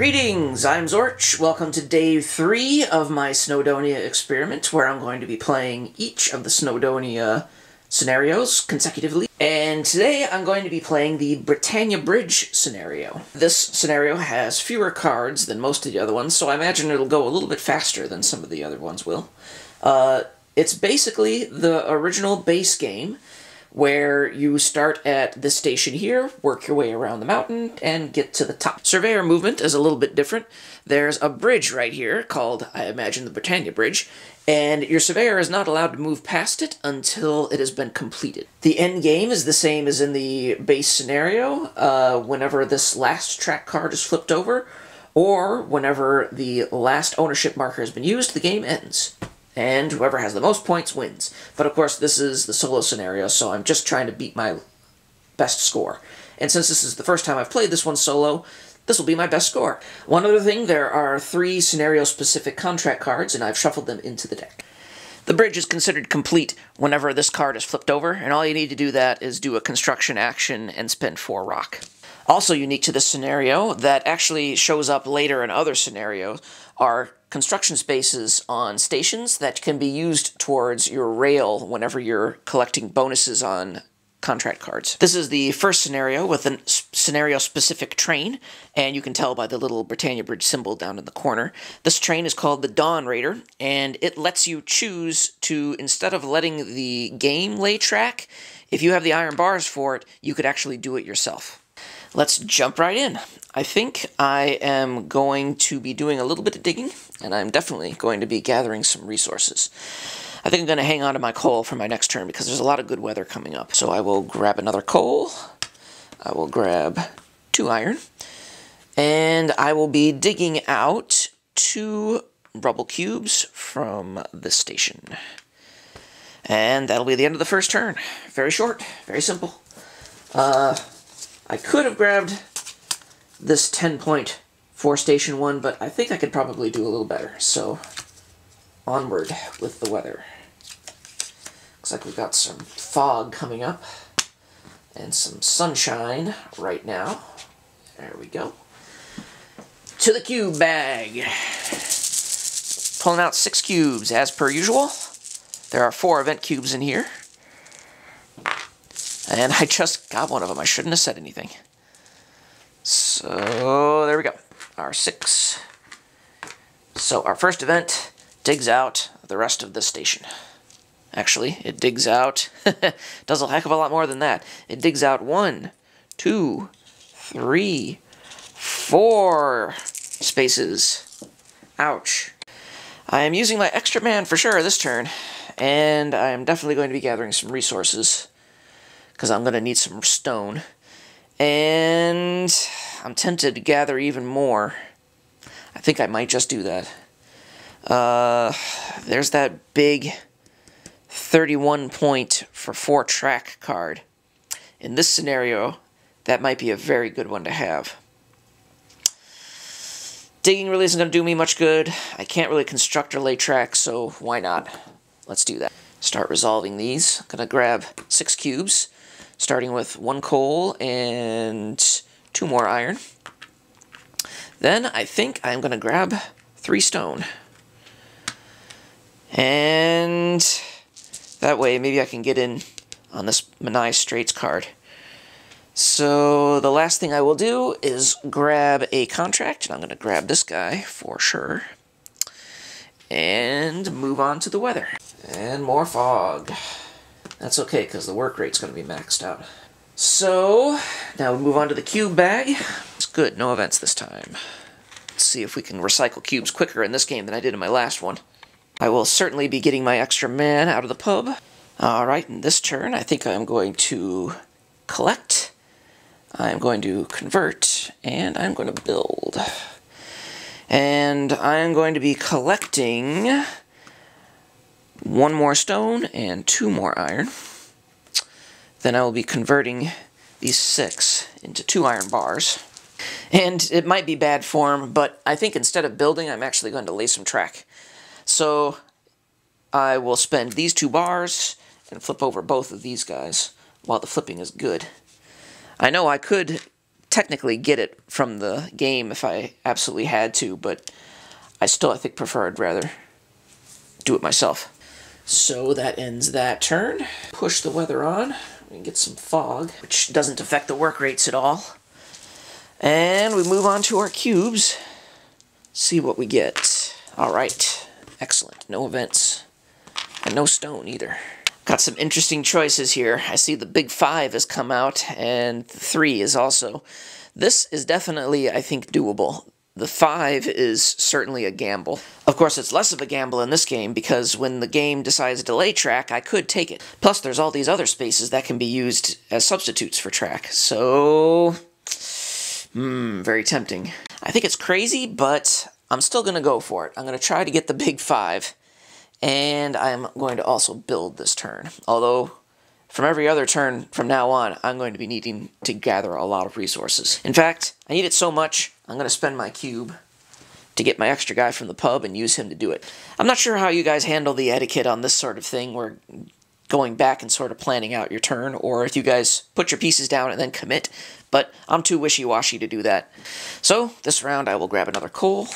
Greetings, I'm Zorch. Welcome to day three of my Snowdonia experiment, where I'm going to be playing each of the Snowdonia scenarios consecutively. And today I'm going to be playing the Britannia Bridge scenario. This scenario has fewer cards than most of the other ones, so I imagine it'll go a little bit faster than some of the other ones will. Uh, it's basically the original base game, where you start at this station here, work your way around the mountain, and get to the top. Surveyor movement is a little bit different. There's a bridge right here called, I imagine, the Britannia Bridge, and your surveyor is not allowed to move past it until it has been completed. The end game is the same as in the base scenario. Uh, whenever this last track card is flipped over, or whenever the last ownership marker has been used, the game ends and whoever has the most points wins. But of course, this is the solo scenario, so I'm just trying to beat my best score. And since this is the first time I've played this one solo, this will be my best score. One other thing, there are three scenario-specific contract cards, and I've shuffled them into the deck. The bridge is considered complete whenever this card is flipped over, and all you need to do that is do a construction action and spend four rock. Also unique to this scenario, that actually shows up later in other scenarios, are construction spaces on stations that can be used towards your rail whenever you're collecting bonuses on contract cards. This is the first scenario with a scenario-specific train, and you can tell by the little Britannia Bridge symbol down in the corner. This train is called the Dawn Raider, and it lets you choose to, instead of letting the game lay track, if you have the iron bars for it, you could actually do it yourself. Let's jump right in. I think I am going to be doing a little bit of digging, and I'm definitely going to be gathering some resources. I think I'm going to hang on to my coal for my next turn because there's a lot of good weather coming up. So I will grab another coal, I will grab two iron, and I will be digging out two rubble cubes from the station. And that'll be the end of the first turn. Very short, very simple. Uh, I could have grabbed this 10 point for Station 1, but I think I could probably do a little better. So, onward with the weather. Looks like we've got some fog coming up and some sunshine right now. There we go. To the cube bag. Pulling out six cubes as per usual. There are four event cubes in here. And I just got one of them. I shouldn't have said anything. So there we go. Our six. So our first event digs out the rest of the station. Actually, it digs out, does a heck of a lot more than that. It digs out one, two, three, four spaces. Ouch. I am using my extra man for sure this turn, and I am definitely going to be gathering some resources because I'm going to need some stone. And I'm tempted to gather even more. I think I might just do that. Uh, there's that big 31 point for 4 track card. In this scenario, that might be a very good one to have. Digging really isn't going to do me much good. I can't really construct or lay tracks, so why not? Let's do that. Start resolving these. I'm going to grab six cubes starting with one coal and two more iron. Then I think I'm going to grab three stone. And that way maybe I can get in on this Menai Straits card. So the last thing I will do is grab a contract, and I'm going to grab this guy for sure. And move on to the weather. And more fog. That's okay, because the work rate's going to be maxed out. So, now we move on to the cube bag. It's good, no events this time. Let's see if we can recycle cubes quicker in this game than I did in my last one. I will certainly be getting my extra man out of the pub. Alright, in this turn, I think I'm going to collect, I'm going to convert, and I'm going to build. And I'm going to be collecting one more stone and two more iron. Then I will be converting these six into two iron bars. And it might be bad form, but I think instead of building, I'm actually going to lay some track. So I will spend these two bars and flip over both of these guys while the flipping is good. I know I could technically get it from the game if I absolutely had to, but I still, I think, prefer I'd rather do it myself. So that ends that turn. Push the weather on. We can get some fog, which doesn't affect the work rates at all. And we move on to our cubes. See what we get. All right. Excellent. No events. And no stone either. Got some interesting choices here. I see the big five has come out, and three is also. This is definitely, I think, doable. The five is certainly a gamble. Of course, it's less of a gamble in this game because when the game decides to delay track, I could take it. Plus, there's all these other spaces that can be used as substitutes for track. So, hmm, very tempting. I think it's crazy, but I'm still going to go for it. I'm going to try to get the big five. And I'm going to also build this turn. Although, from every other turn from now on, I'm going to be needing to gather a lot of resources. In fact, I need it so much, I'm going to spend my cube to get my extra guy from the pub and use him to do it. I'm not sure how you guys handle the etiquette on this sort of thing, where going back and sort of planning out your turn, or if you guys put your pieces down and then commit, but I'm too wishy-washy to do that. So, this round I will grab another coal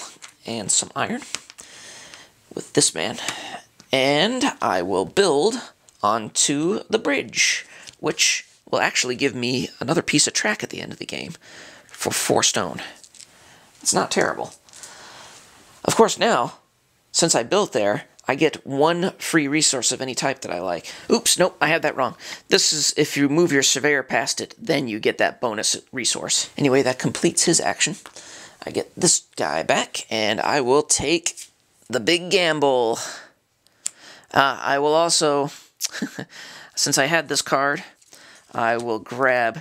and some iron with this man. And I will build onto the bridge, which will actually give me another piece of track at the end of the game for four stone. It's not terrible. Of course, now, since I built there, I get one free resource of any type that I like. Oops, nope, I had that wrong. This is if you move your surveyor past it, then you get that bonus resource. Anyway, that completes his action. I get this guy back, and I will take the big gamble. Uh, I will also, since I had this card, I will grab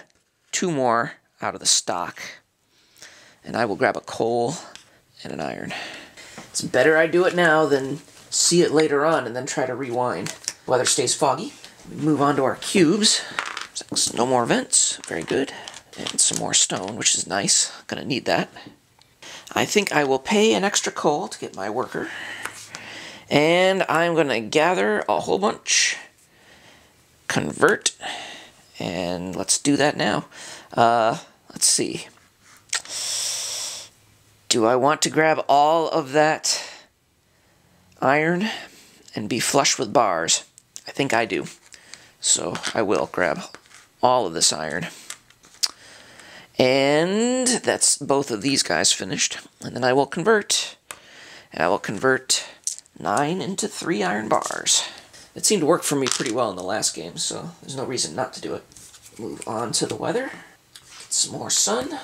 two more out of the stock. And I will grab a coal and an iron. It's better I do it now than see it later on and then try to rewind. Weather stays foggy. We move on to our cubes. No more vents. Very good. And some more stone, which is nice. Gonna need that. I think I will pay an extra coal to get my worker. And I'm to gather a whole bunch, convert, and let's do that now. Uh, let's see. Do I want to grab all of that iron and be flush with bars? I think I do. So I will grab all of this iron. And that's both of these guys finished. And then I will convert. And I will convert 9 into 3 iron bars. It seemed to work for me pretty well in the last game, so there's no reason not to do it. Move on to the weather. Get some more sun,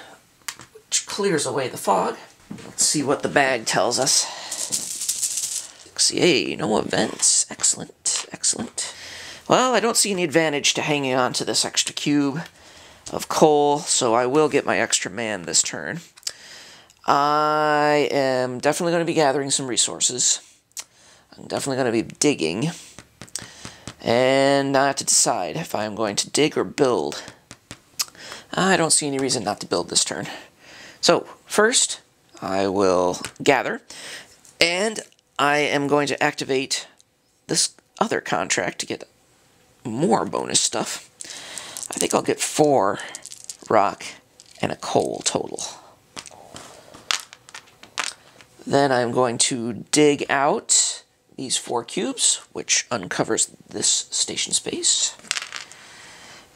which clears away the fog. Let's see what the bag tells us. Hey, no events. Excellent, excellent. Well, I don't see any advantage to hanging on to this extra cube of coal, so I will get my extra man this turn. I am definitely going to be gathering some resources. I'm definitely going to be digging. And I have to decide if I'm going to dig or build. I don't see any reason not to build this turn. So, first, I will gather. And I am going to activate this other contract to get more bonus stuff. I think I'll get four rock and a coal total. Then I'm going to dig out these four cubes, which uncovers this station space.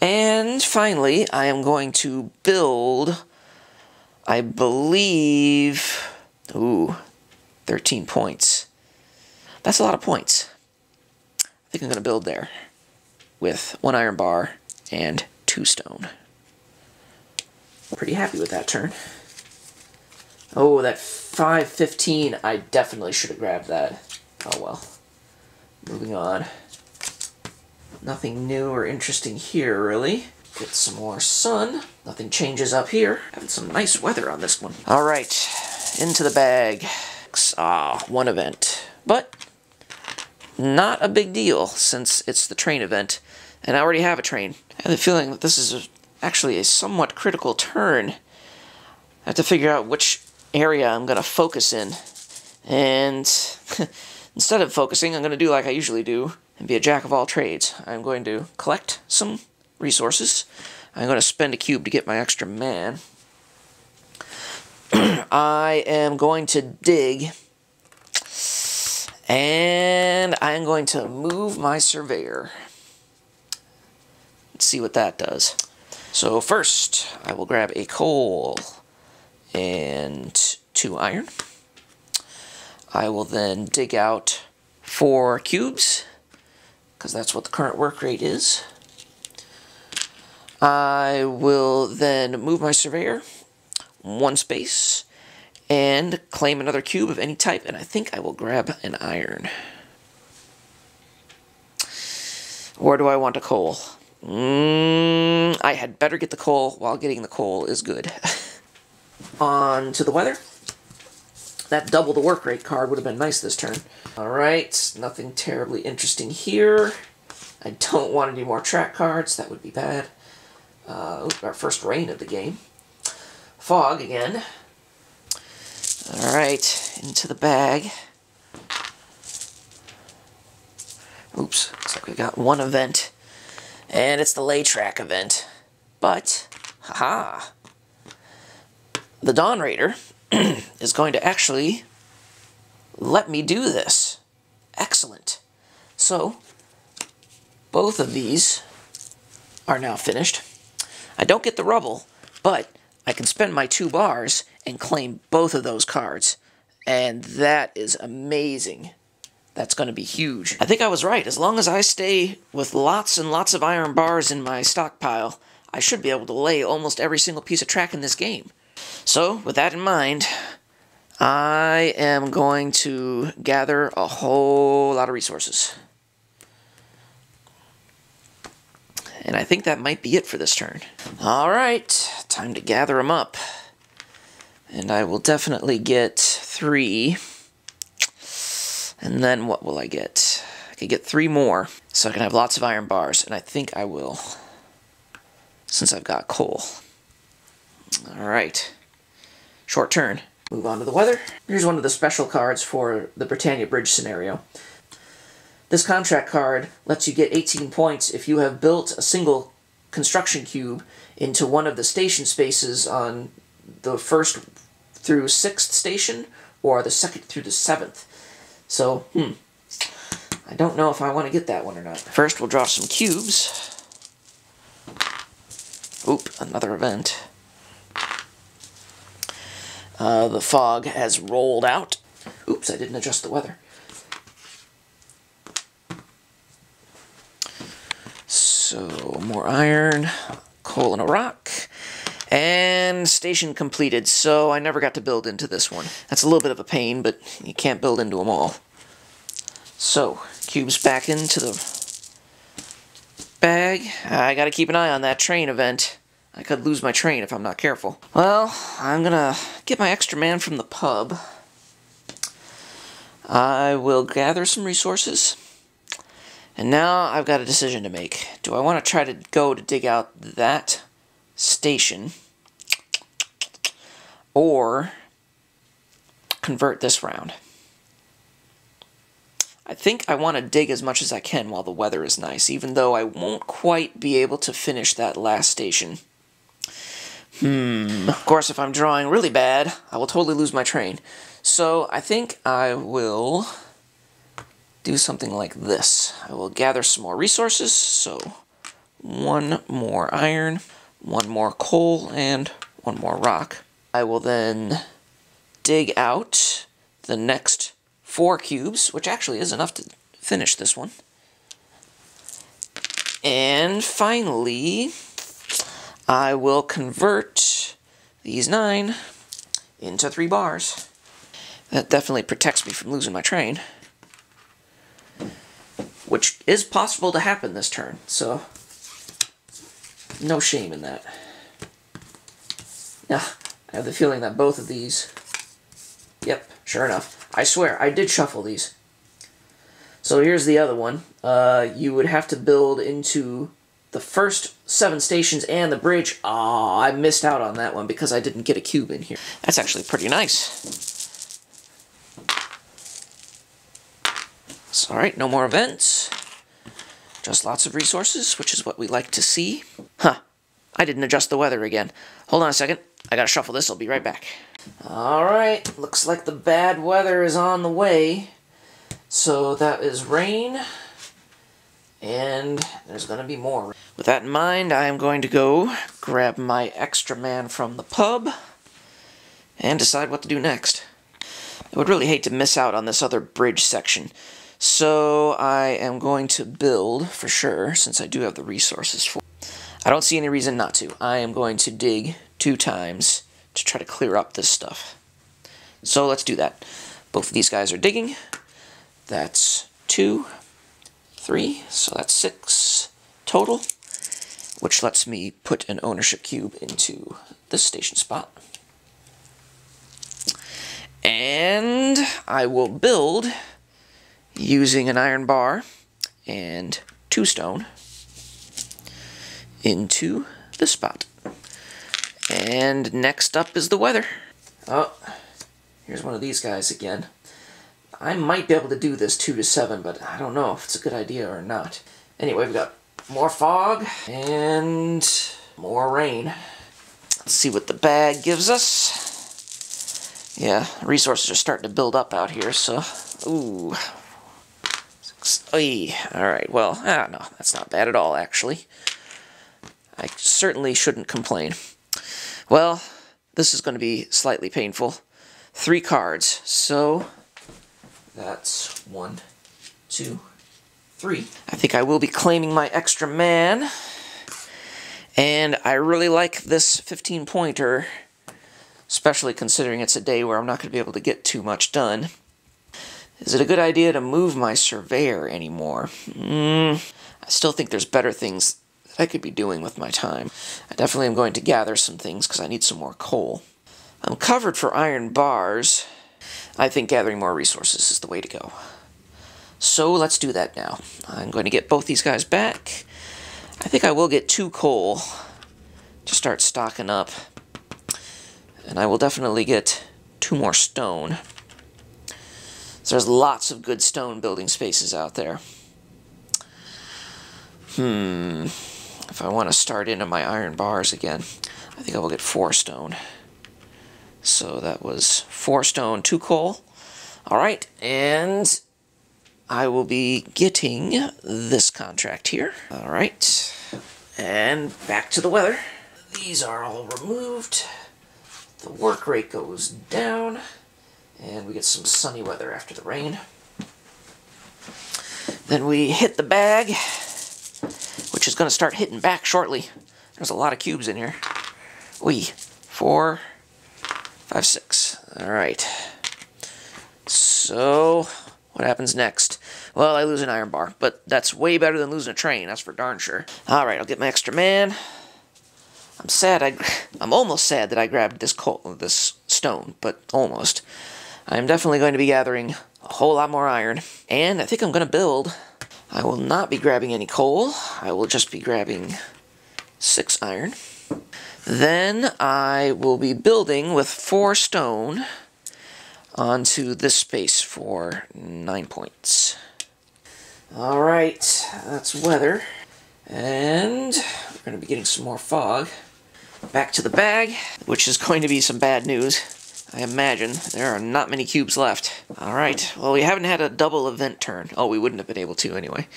And finally, I am going to build, I believe, ooh, 13 points. That's a lot of points. I think I'm going to build there with one iron bar and two stone. Pretty happy with that turn. Oh, that 515, I definitely should have grabbed that. Oh well. Moving on. Nothing new or interesting here, really. Get some more sun. Nothing changes up here. Having some nice weather on this one. Alright, into the bag. Ah, one event. But, not a big deal, since it's the train event and I already have a train. I have the feeling that this is a, actually a somewhat critical turn. I have to figure out which area I'm going to focus in. And instead of focusing, I'm going to do like I usually do and be a jack of all trades. I'm going to collect some resources. I'm going to spend a cube to get my extra man. I am going to dig, and I am going to move my surveyor. Let's see what that does. So first, I will grab a coal and two iron. I will then dig out four cubes, because that's what the current work rate is. I will then move my surveyor one space and claim another cube of any type, and I think I will grab an iron. Or do I want a coal? Mm, I had better get the coal while getting the coal is good. On to the weather. That double the work rate card would have been nice this turn. Alright, nothing terribly interesting here. I don't want any more track cards, that would be bad. Uh, our first rain of the game. Fog again. Alright, into the bag. Oops, looks like we got one event. And it's the lay track event. But, haha, the Dawn Raider is going to actually let me do this. Excellent. So, both of these are now finished. I don't get the rubble, but I can spend my two bars and claim both of those cards. And that is amazing that's going to be huge. I think I was right. As long as I stay with lots and lots of iron bars in my stockpile, I should be able to lay almost every single piece of track in this game. So, with that in mind, I am going to gather a whole lot of resources. And I think that might be it for this turn. Alright, time to gather them up. And I will definitely get three and then what will I get? I could get three more, so I can have lots of iron bars, and I think I will, since I've got coal. Alright. Short turn. Move on to the weather. Here's one of the special cards for the Britannia Bridge scenario. This contract card lets you get 18 points if you have built a single construction cube into one of the station spaces on the first through sixth station or the second through the seventh. So, hmm. I don't know if I want to get that one or not. First, we'll draw some cubes. Oop, another event. Uh, the fog has rolled out. Oops, I didn't adjust the weather. So, more iron, coal and a rock, and station completed, so I never got to build into this one. That's a little bit of a pain, but you can't build into them all. So, cubes back into the bag. I gotta keep an eye on that train event. I could lose my train if I'm not careful. Well, I'm gonna get my extra man from the pub. I will gather some resources. And now I've got a decision to make. Do I want to try to go to dig out that station or convert this round. I think I want to dig as much as I can while the weather is nice, even though I won't quite be able to finish that last station. Hmm. Of course, if I'm drawing really bad, I will totally lose my train. So I think I will do something like this. I will gather some more resources, so one more iron, one more coal, and one more rock. I will then dig out the next four cubes, which actually is enough to finish this one. And finally, I will convert these nine into three bars. That definitely protects me from losing my train. Which is possible to happen this turn, so no shame in that. Yeah, I have the feeling that both of these... Yep, sure enough. I swear, I did shuffle these. So here's the other one. Uh, you would have to build into the first seven stations and the bridge. Ah, I missed out on that one because I didn't get a cube in here. That's actually pretty nice. So, alright, no more events. Just lots of resources, which is what we like to see. Huh. I didn't adjust the weather again. Hold on a second. I gotta shuffle this, I'll be right back. Alright, looks like the bad weather is on the way. So that is rain, and there's gonna be more. With that in mind, I am going to go grab my extra man from the pub and decide what to do next. I would really hate to miss out on this other bridge section. So I am going to build, for sure, since I do have the resources for I don't see any reason not to. I am going to dig two times to try to clear up this stuff. So let's do that. Both of these guys are digging. That's two, three, so that's six total, which lets me put an ownership cube into this station spot. And I will build using an iron bar and two stone into the spot. And next up is the weather. Oh, here's one of these guys again. I might be able to do this 2 to 7, but I don't know if it's a good idea or not. Anyway, we've got more fog and more rain. Let's see what the bag gives us. Yeah, resources are starting to build up out here, so... Ooh. Alright, well, ah, no, that's not bad at all, actually. I certainly shouldn't complain. Well, this is going to be slightly painful. Three cards, so that's one, two, three. I think I will be claiming my extra man. And I really like this 15-pointer, especially considering it's a day where I'm not going to be able to get too much done. Is it a good idea to move my surveyor anymore? Mm, I still think there's better things that I could be doing with my time. I definitely am going to gather some things because I need some more coal. I'm covered for iron bars. I think gathering more resources is the way to go. So let's do that now. I'm going to get both these guys back. I think I will get two coal to start stocking up. And I will definitely get two more stone. So there's lots of good stone building spaces out there. Hmm. If I want to start into my iron bars again, I think I will get four stone. So that was four stone, two coal. All right, and I will be getting this contract here. All right, and back to the weather. These are all removed. The work rate goes down, and we get some sunny weather after the rain. Then we hit the bag which is going to start hitting back shortly. There's a lot of cubes in here. We four, five, six. All right. So, what happens next? Well, I lose an iron bar, but that's way better than losing a train, that's for darn sure. All right, I'll get my extra man. I'm sad, I, I'm almost sad that I grabbed this, coal, this stone, but almost. I'm definitely going to be gathering a whole lot more iron, and I think I'm going to build I will not be grabbing any coal. I will just be grabbing six iron. Then I will be building with four stone onto this space for nine points. Alright, that's weather. And we're going to be getting some more fog. Back to the bag, which is going to be some bad news. I imagine there are not many cubes left. Alright, well we haven't had a double event turn. Oh, we wouldn't have been able to anyway.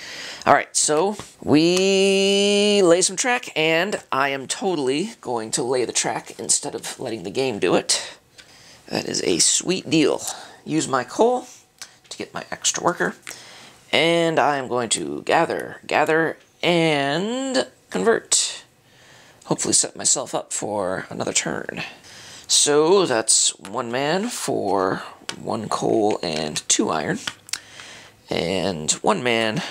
Alright, so we lay some track, and I am totally going to lay the track instead of letting the game do it. That is a sweet deal. Use my coal to get my extra worker, and I am going to gather, gather, and convert. Hopefully set myself up for another turn. So that's one man for one coal and two iron. And one man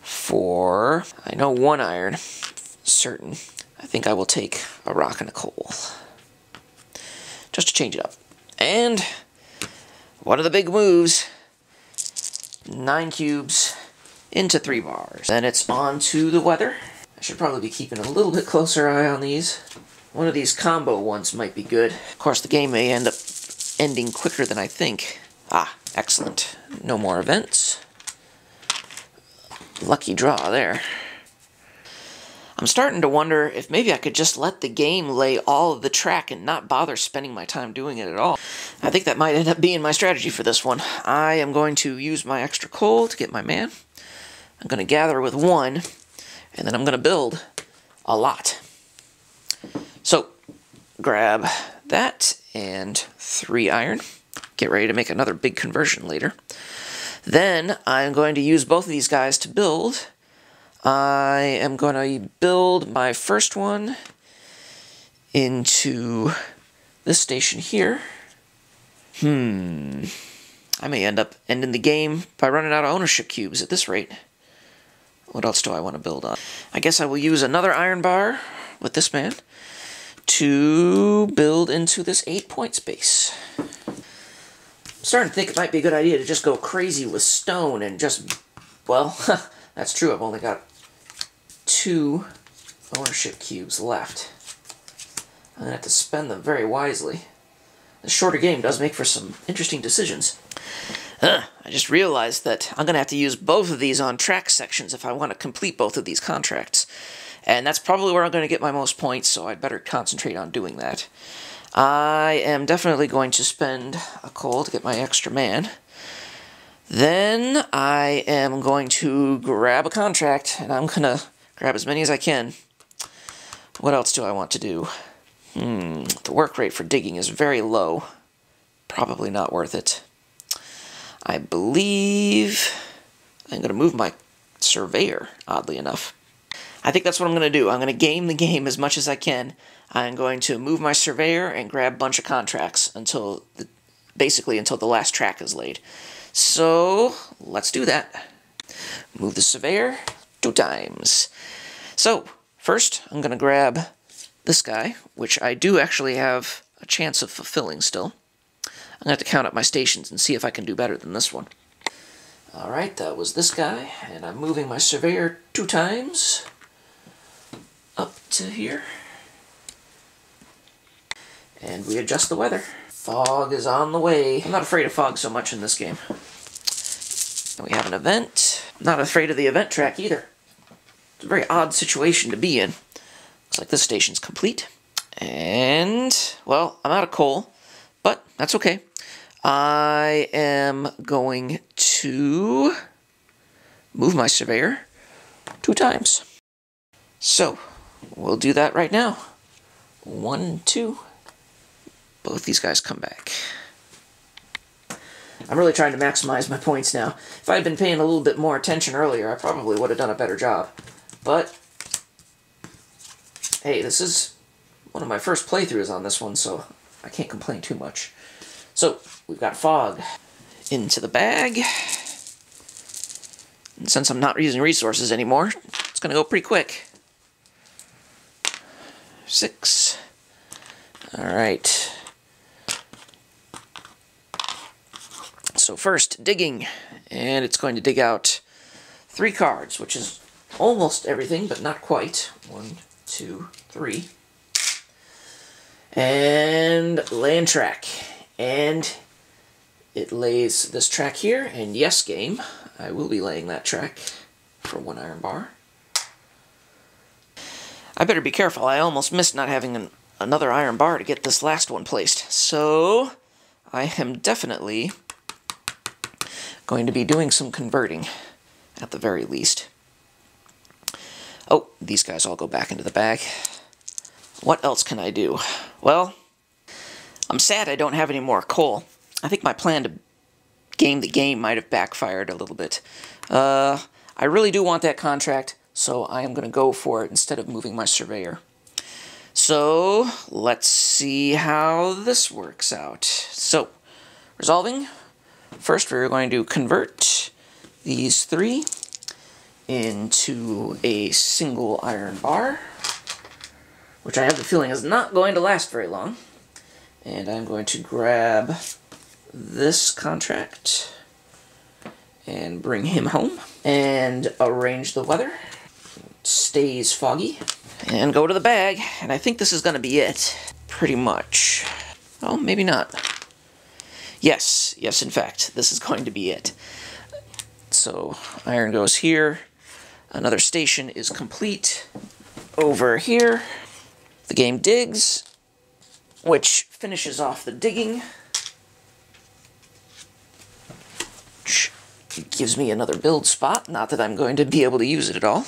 for, I know one iron, certain. I think I will take a rock and a coal. Just to change it up. And one of the big moves, nine cubes into three bars. Then it's on to the weather. I should probably be keeping a little bit closer eye on these. One of these combo ones might be good. Of course, the game may end up ending quicker than I think. Ah, excellent. No more events. Lucky draw there. I'm starting to wonder if maybe I could just let the game lay all of the track and not bother spending my time doing it at all. I think that might end up being my strategy for this one. I am going to use my extra coal to get my man. I'm going to gather with one, and then I'm going to build a lot. Grab that and three iron. Get ready to make another big conversion later. Then I'm going to use both of these guys to build I am going to build my first one into this station here. Hmm. I may end up ending the game by running out of ownership cubes at this rate. What else do I want to build on? I guess I will use another iron bar with this man to build into this eight point space. I'm starting to think it might be a good idea to just go crazy with stone and just, well, that's true, I've only got two ownership cubes left. I'm going to have to spend them very wisely. The shorter game does make for some interesting decisions. Uh, I just realized that I'm going to have to use both of these on track sections if I want to complete both of these contracts. And that's probably where I'm going to get my most points, so I'd better concentrate on doing that. I am definitely going to spend a coal to get my extra man. Then I am going to grab a contract, and I'm going to Grab as many as I can. What else do I want to do? Hmm, the work rate for digging is very low. Probably not worth it. I believe I'm going to move my surveyor, oddly enough. I think that's what I'm going to do. I'm going to game the game as much as I can. I'm going to move my surveyor and grab a bunch of contracts until, the, basically until the last track is laid. So, let's do that. Move the surveyor two times. So, first, I'm going to grab this guy, which I do actually have a chance of fulfilling still. I'm going to have to count up my stations and see if I can do better than this one. Alright, that was this guy, and I'm moving my surveyor two times up to here. And we adjust the weather. Fog is on the way. I'm not afraid of fog so much in this game. And we have an event. I'm not afraid of the event track either. It's a very odd situation to be in. Looks like this station's complete. And, well, I'm out of coal, but that's okay. I am going to move my surveyor two times. So, we'll do that right now. One, two. Both these guys come back. I'm really trying to maximize my points now. If I had been paying a little bit more attention earlier, I probably would have done a better job. But, hey, this is one of my first playthroughs on this one, so I can't complain too much. So, we've got fog into the bag. And since I'm not using resources anymore, it's going to go pretty quick. Six. Alright. So first, digging. And it's going to dig out three cards, which is almost everything, but not quite. One, two, three. And land track. And it lays this track here, and yes game, I will be laying that track for one iron bar. I better be careful, I almost missed not having an, another iron bar to get this last one placed. So, I am definitely going to be doing some converting, at the very least. Oh, these guys all go back into the bag. What else can I do? Well, I'm sad I don't have any more coal. I think my plan to game the game might have backfired a little bit. Uh, I really do want that contract, so I am going to go for it instead of moving my surveyor. So, let's see how this works out. So, resolving. First, we're going to convert these three into a single iron bar, which I have the feeling is not going to last very long. And I'm going to grab this contract and bring him home and arrange the weather. Stays foggy. And go to the bag, and I think this is going to be it. Pretty much. Oh, maybe not. Yes, yes, in fact, this is going to be it. So, iron goes here, Another station is complete. over here. The game digs, which finishes off the digging. Which gives me another build spot, not that I'm going to be able to use it at all.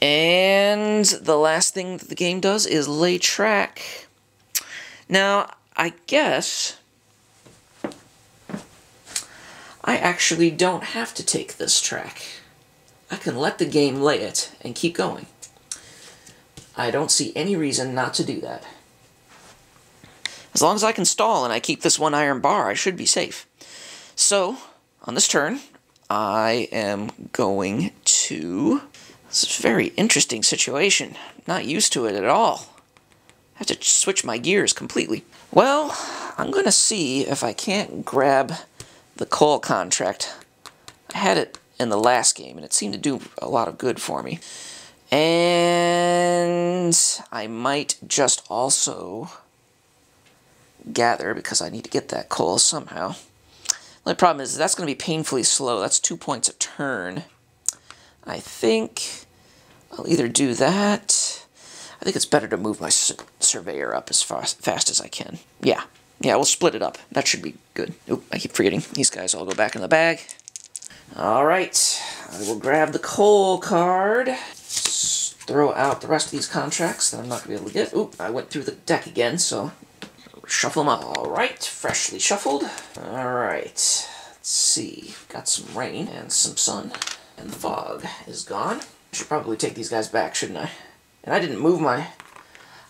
And the last thing that the game does is lay track. Now, I guess I actually don't have to take this track. I can let the game lay it and keep going. I don't see any reason not to do that. As long as I can stall and I keep this one iron bar, I should be safe. So, on this turn, I am going to... This is a very interesting situation. Not used to it at all. I have to switch my gears completely. Well, I'm going to see if I can't grab the coal contract. I had it in the last game, and it seemed to do a lot of good for me. And I might just also gather, because I need to get that coal somehow. The only problem is that's going to be painfully slow. That's two points a turn. I think I'll either do that. I think it's better to move my surveyor up as fast, fast as I can. Yeah, yeah, we'll split it up. That should be good. Oop, I keep forgetting. These guys all go back in the bag. Alright, I will grab the coal card. Throw out the rest of these contracts that I'm not going to be able to get. Oop, I went through the deck again, so shuffle them up. Alright, freshly shuffled. Alright, let's see. Got some rain and some sun, and the fog is gone. Should probably take these guys back, shouldn't I? And I didn't move my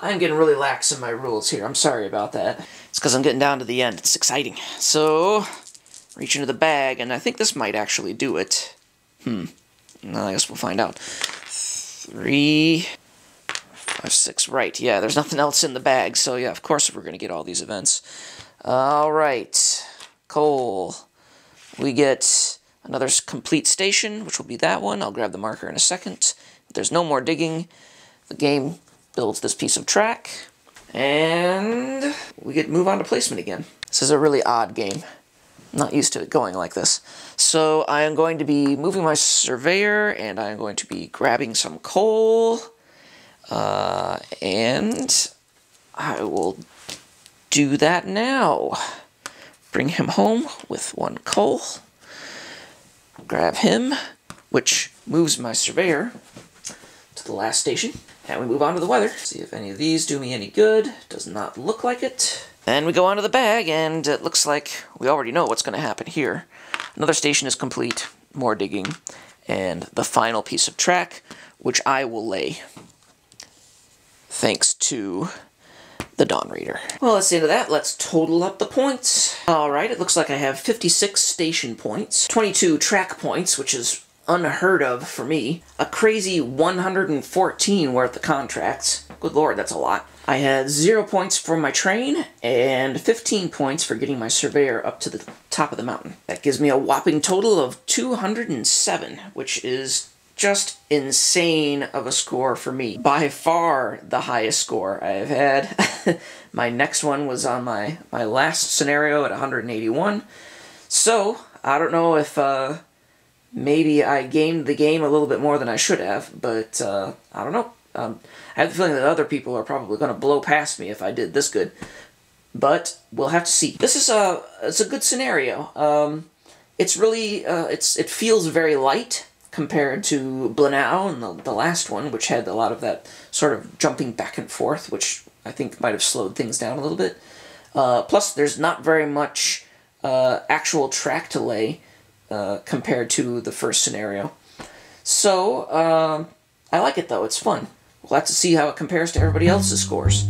I'm getting really lax in my rules here. I'm sorry about that. It's because I'm getting down to the end. It's exciting. So, reach into the bag, and I think this might actually do it. Hmm. I guess we'll find out. Three, five, six. Right, yeah, there's nothing else in the bag, so yeah, of course we're going to get all these events. All right. Coal. We get another complete station, which will be that one. I'll grab the marker in a second. There's no more digging. The game builds this piece of track, and we get move on to placement again. This is a really odd game. I'm not used to it going like this. So I am going to be moving my surveyor, and I'm going to be grabbing some coal, uh, and I will do that now. Bring him home with one coal, grab him, which moves my surveyor to the last station. And we move on to the weather. See if any of these do me any good. Does not look like it. Then we go on to the bag, and it looks like we already know what's going to happen here. Another station is complete, more digging, and the final piece of track, which I will lay thanks to the Dawn Raider. Well, the end of that. Let's total up the points. Alright, it looks like I have 56 station points, 22 track points, which is unheard of for me. A crazy 114 worth of contracts. Good lord, that's a lot. I had 0 points for my train, and 15 points for getting my surveyor up to the top of the mountain. That gives me a whopping total of 207, which is just insane of a score for me. By far the highest score I've had. my next one was on my, my last scenario at 181. So, I don't know if uh, maybe I gamed the game a little bit more than I should have, but uh, I don't know. Um, I have the feeling that other people are probably going to blow past me if I did this good. But we'll have to see. This is a it's a good scenario. Um, it's really uh, it's it feels very light compared to Blaenau and the, the last one, which had a lot of that sort of jumping back and forth, which I think might have slowed things down a little bit. Uh, plus, there's not very much uh, actual track to lay uh, compared to the first scenario. So, uh, I like it though, it's fun. We'll have to see how it compares to everybody else's scores.